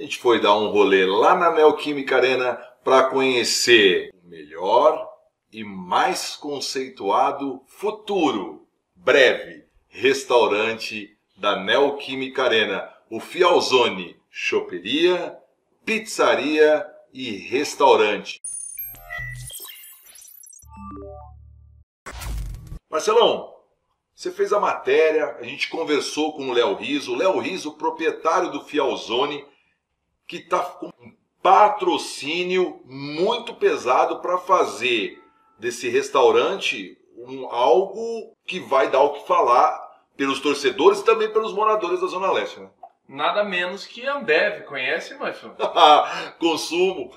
a gente foi dar um rolê lá na Neoquímica Arena para conhecer o melhor e mais conceituado futuro, breve, restaurante da Neoquímica Arena, o Fialzone Choperia, Pizzaria e Restaurante. Marcelão, você fez a matéria, a gente conversou com o Léo Riso, o Léo Riso, proprietário do Fialzone, que está com um patrocínio muito pesado para fazer desse restaurante um, algo que vai dar o que falar pelos torcedores e também pelos moradores da Zona Leste, né? Nada menos que Ambev, conhece, Márcio? Consumo.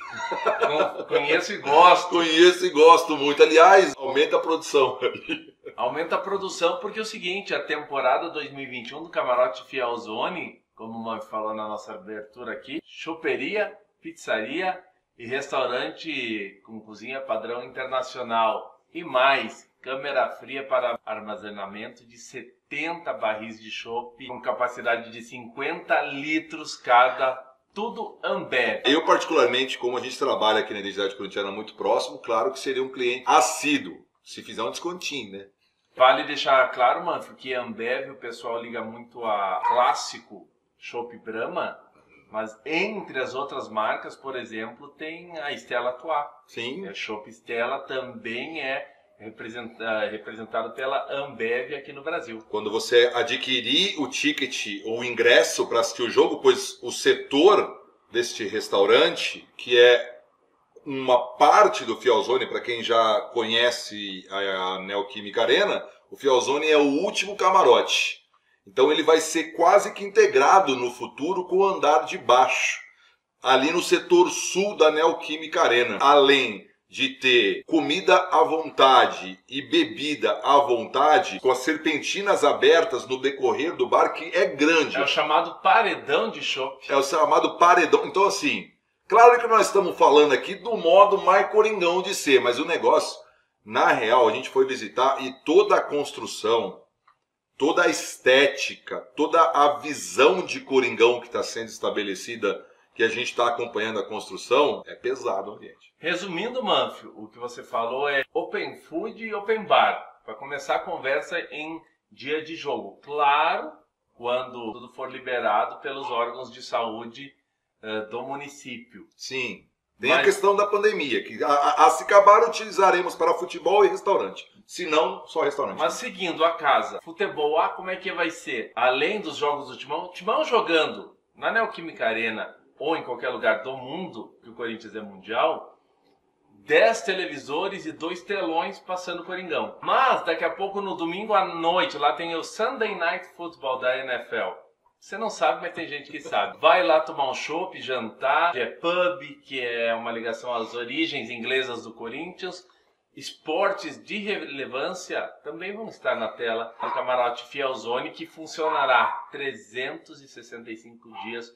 Conheço e gosto. Conheço e gosto muito. Aliás, aumenta a produção. aumenta a produção porque é o seguinte, a temporada 2021 do Camarote Fialzone, como o nome falou na nossa abertura aqui, choperia, pizzaria e restaurante com cozinha padrão internacional e mais câmera fria para armazenamento de 70 barris de chopp com capacidade de 50 litros cada, tudo Ambev. Eu particularmente, como a gente trabalha aqui na Identidade Corintiana muito próximo, claro que seria um cliente assíduo, se fizer um descontinho, né? Vale deixar claro, Manfro, que Ambev o pessoal liga muito a clássico Chopp Brahma, mas entre as outras marcas, por exemplo, tem a Stella Artois. Sim. A Chopp Stella também é ah, representado pela Ambev aqui no Brasil. Quando você adquirir o ticket ou o ingresso para assistir o jogo, pois o setor deste restaurante, que é uma parte do Fialzone, para quem já conhece a Neoquímica Arena, o Fialzone é o último camarote. Então ele vai ser quase que integrado no futuro com o andar de baixo, ali no setor sul da Neoquímica Arena. Além de ter comida à vontade e bebida à vontade, com as serpentinas abertas no decorrer do bar, que é grande. É o chamado paredão de chopp. É o chamado paredão. Então, assim, claro que nós estamos falando aqui do modo mais coringão de ser, mas o negócio, na real, a gente foi visitar e toda a construção, toda a estética, toda a visão de coringão que está sendo estabelecida que a gente está acompanhando a construção, é pesado o ambiente. Resumindo, Manfio, o que você falou é open food e open bar. Para começar a conversa em dia de jogo. Claro, quando tudo for liberado pelos órgãos de saúde uh, do município. Sim. Tem Mas... a questão da pandemia, que a, a, a, se acabar utilizaremos para futebol e restaurante. Se não, só restaurante. Mas seguindo a casa, futebol, ah, como é que vai ser? Além dos jogos do Timão, Timão jogando na Neoquímica Arena ou em qualquer lugar do mundo, que o Corinthians é mundial, 10 televisores e dois telões passando Coringão. Mas daqui a pouco no domingo à noite, lá tem o Sunday Night Football da NFL. Você não sabe, mas tem gente que sabe. Vai lá tomar um chopp, jantar, que é pub, que é uma ligação às origens inglesas do Corinthians. Esportes de relevância também vão estar na tela no camarote Fielzone, que funcionará 365 dias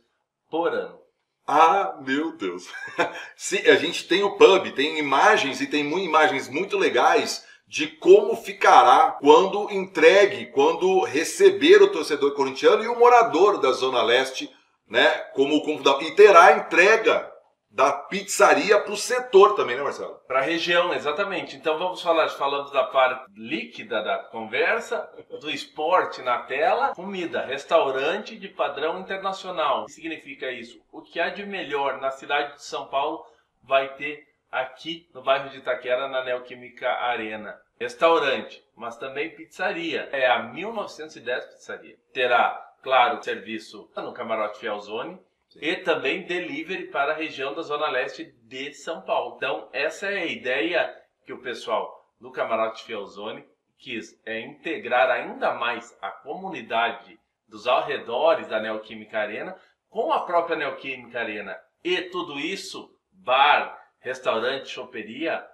por ano. Ah, meu Deus. Sim, a gente tem o pub, tem imagens e tem imagens muito legais de como ficará quando entregue, quando receber o torcedor corintiano e o morador da Zona Leste, né, como convidado. E terá entrega da pizzaria para o setor também, né, Marcelo? Para a região, exatamente. Então vamos falar, falando da parte líquida da conversa, do esporte na tela, comida, restaurante de padrão internacional. O que significa isso? O que há de melhor na cidade de São Paulo vai ter aqui no bairro de Itaquera, na Neoquímica Arena. Restaurante, mas também pizzaria. É a 1910 Pizzaria. Terá, claro, serviço no Camarote Fielzone, e também delivery para a região da Zona Leste de São Paulo. Então, essa é a ideia que o pessoal do Camarote Fielzone quis é integrar ainda mais a comunidade dos arredores da Neoquímica Arena com a própria Neoquímica Arena e tudo isso, bar, restaurante, choperia,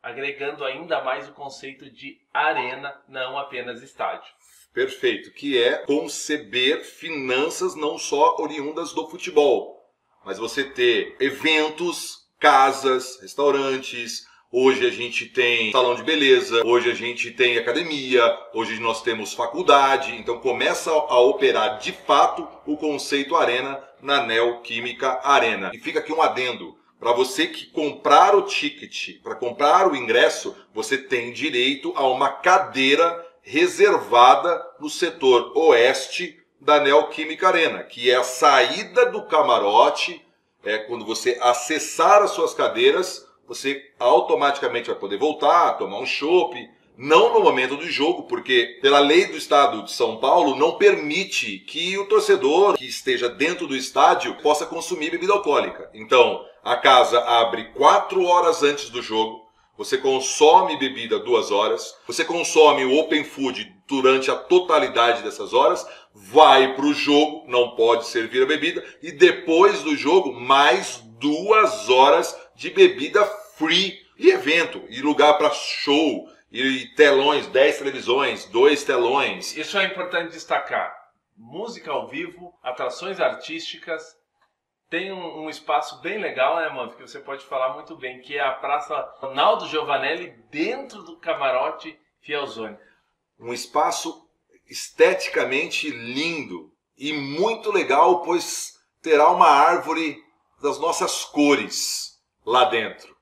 agregando ainda mais o conceito de arena, não apenas estádio. Perfeito, que é conceber finanças não só oriundas do futebol, mas você ter eventos, casas, restaurantes. Hoje a gente tem salão de beleza, hoje a gente tem academia, hoje nós temos faculdade. Então começa a operar de fato o conceito arena na Neoquímica Arena. E fica aqui um adendo. Para você que comprar o ticket, para comprar o ingresso, você tem direito a uma cadeira reservada no setor oeste da Neoquímica Arena, que é a saída do camarote. É quando você acessar as suas cadeiras, você automaticamente vai poder voltar, tomar um chopp, não no momento do jogo, porque pela lei do estado de São Paulo não permite que o torcedor que esteja dentro do estádio possa consumir bebida alcoólica. Então, a casa abre quatro horas antes do jogo, você consome bebida duas horas, você consome o open food durante a totalidade dessas horas, vai para o jogo, não pode servir a bebida, e depois do jogo, mais duas horas de bebida free e evento, e lugar para show, e telões, 10 televisões, dois telões. Isso é importante destacar. Música ao vivo, atrações artísticas, tem um, um, espaço bem legal, né, mano? Que você pode falar muito bem, que é a Praça Ronaldo Giovanelli, dentro do camarote Fielzone. Um espaço esteticamente lindo e muito legal, pois terá uma árvore das nossas cores lá dentro,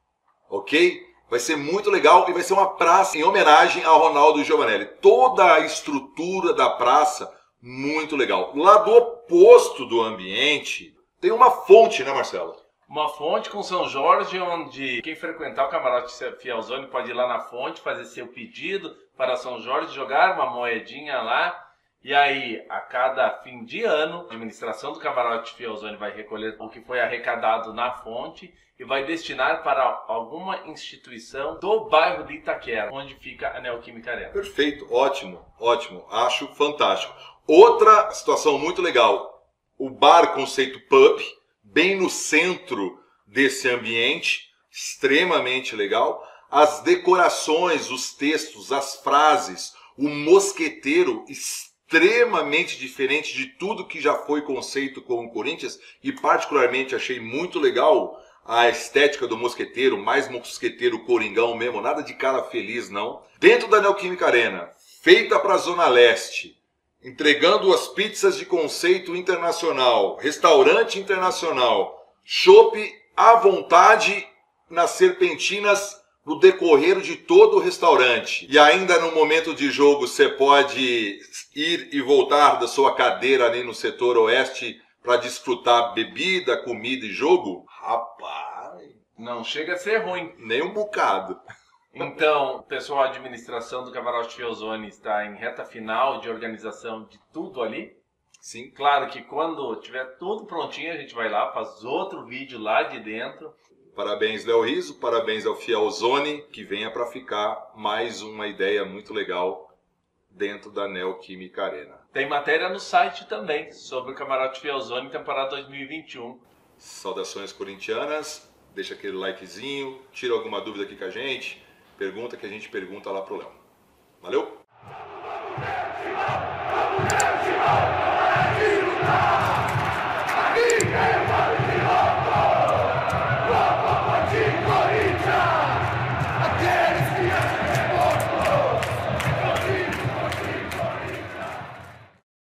ok? Vai ser muito legal e vai ser uma praça em homenagem a Ronaldo Giovanelli. Toda a estrutura da praça, muito legal. Lá do oposto do ambiente, tem uma fonte, né, Marcelo? Uma fonte com São Jorge, onde quem frequentar o camarote Fielzone pode ir lá na fonte, fazer seu pedido para São Jorge, jogar uma moedinha lá e aí, a cada fim de ano, a administração do camarote Fielzone vai recolher o que foi arrecadado na fonte e vai destinar para alguma instituição do bairro de Itaquera, onde fica a Neoquímica Arena. Perfeito, ótimo, ótimo. Acho fantástico. Outra situação muito legal, o bar conceito pub, bem no centro desse ambiente, extremamente legal. As decorações, os textos, as frases, o mosqueteiro extremamente diferente de tudo que já foi conceito com o Corinthians e particularmente achei muito legal a estética do mosqueteiro, mais mosqueteiro coringão mesmo, nada de cara feliz não. Dentro da Neoquímica Arena, feita para a Zona Leste, entregando as pizzas de conceito internacional, restaurante internacional, chopp à vontade nas serpentinas no decorrer de todo o restaurante. E ainda no momento de jogo você pode ir e voltar da sua cadeira ali no setor oeste para desfrutar bebida, comida e jogo. Rapaz, não chega a ser ruim. Nem um bocado. Então, pessoal, a administração do Camarote Fiozone está em reta final de organização de tudo ali. Sim. Claro que quando tiver tudo prontinho, a gente vai lá, faz outro vídeo lá de dentro Parabéns, Léo Riso, parabéns ao Fielzone, que venha para ficar mais uma ideia muito legal dentro da Neoquímica Arena. Tem matéria no site também sobre o Camarote Fielzone temporada 2021. Saudações corintianas, deixa aquele likezinho, tira alguma dúvida aqui com a gente, pergunta que a gente pergunta lá pro Léo. Valeu?